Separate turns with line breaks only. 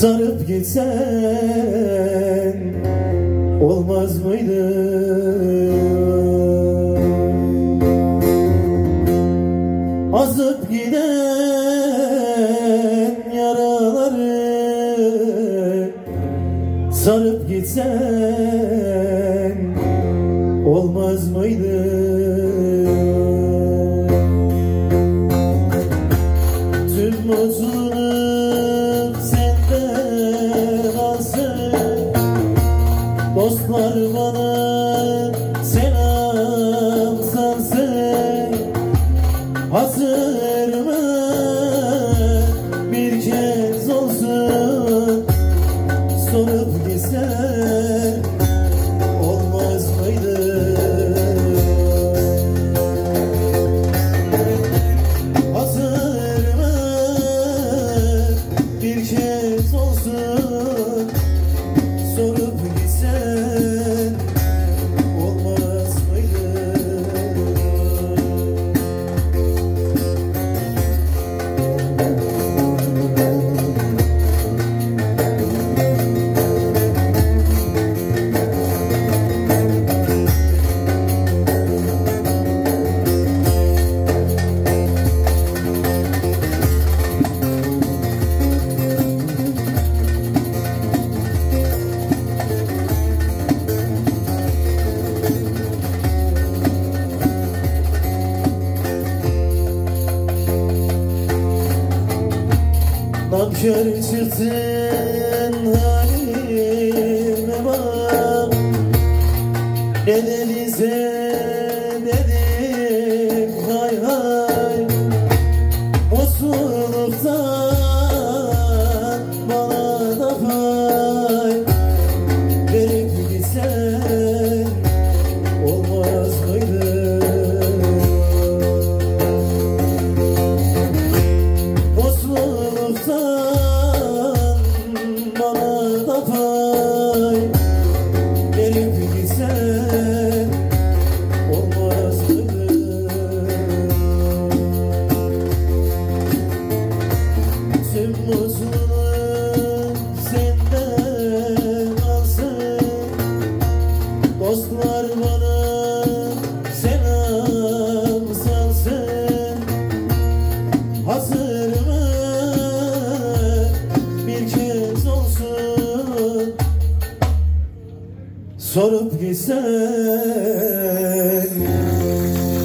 Sarıp gitsen olmaz mıydı? Azıp giden yaraları Sarıp gitsen olmaz mıydı? Senden alsın Dostlar bana selam sansın Hazır mı? Bir kez olsun. Sorup gitsen Nankör çıktın halime Mutluluk senden alsın. Dostlar bana selam salsın Hazır mı bir kez olsun. Sorup gitsen